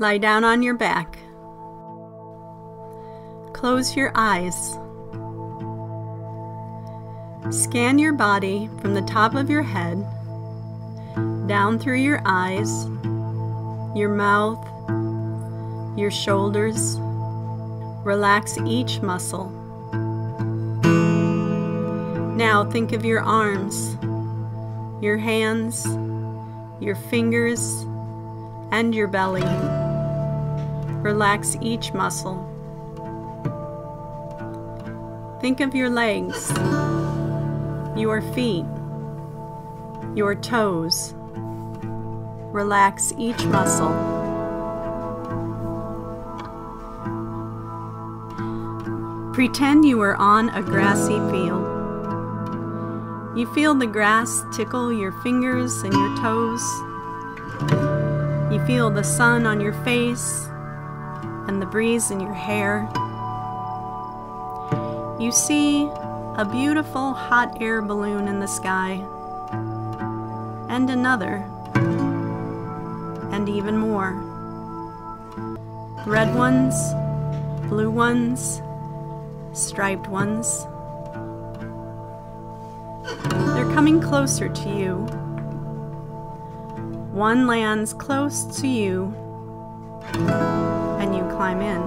Lie down on your back. Close your eyes. Scan your body from the top of your head, down through your eyes, your mouth, your shoulders. Relax each muscle. Now think of your arms, your hands, your fingers, and your belly. Relax each muscle. Think of your legs, your feet, your toes. Relax each muscle. Pretend you are on a grassy field. You feel the grass tickle your fingers and your toes. You feel the sun on your face and the breeze in your hair. You see a beautiful hot air balloon in the sky, and another, and even more. Red ones, blue ones, striped ones. They're coming closer to you. One lands close to you, climb in.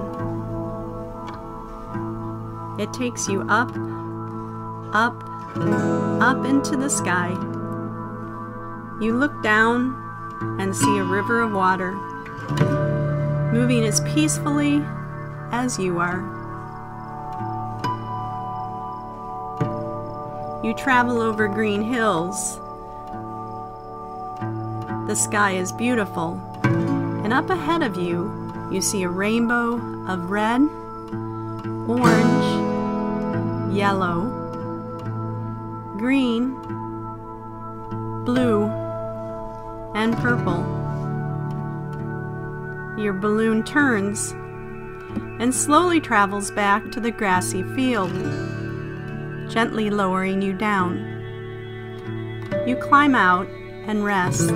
It takes you up, up, up into the sky. You look down and see a river of water, moving as peacefully as you are. You travel over green hills. The sky is beautiful, and up ahead of you, you see a rainbow of red, orange, yellow, green, blue, and purple. Your balloon turns and slowly travels back to the grassy field gently lowering you down. You climb out and rest.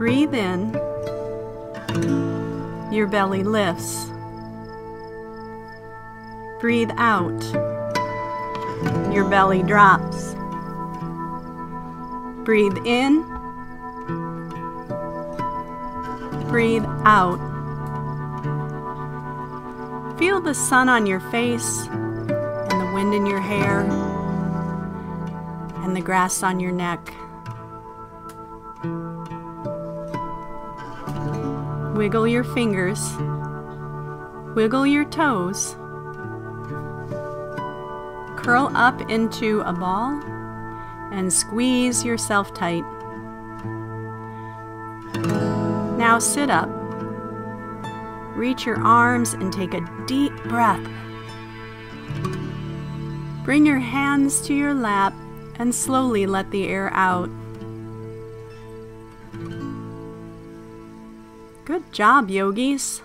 Breathe in. Your belly lifts. Breathe out. Your belly drops. Breathe in. Breathe out. Feel the sun on your face, and the wind in your hair, and the grass on your neck. Wiggle your fingers, wiggle your toes, curl up into a ball, and squeeze yourself tight. Now sit up. Reach your arms and take a deep breath. Bring your hands to your lap and slowly let the air out. Good job, yogis.